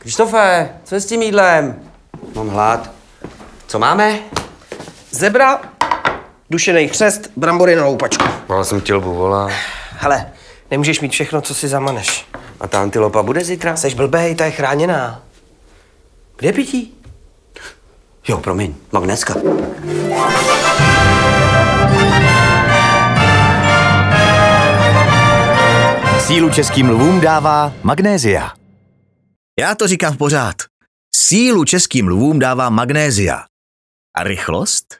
Krištofe, co je s tím jídlem? Mám hlad. Co máme? Zebra, dušený chřest, brambory na loupačku. Já jsem chtěl buvola. Hele, nemůžeš mít všechno, co si zamaneš. A ta antilopa bude zítra? Jseš blbej, ta je chráněná. Kde je pití? Jo, promiň, magneska. Sílu českým lvům dává Magnézia. Já to říkám pořád. Sílu českým lvům dává magnézia. A rychlost?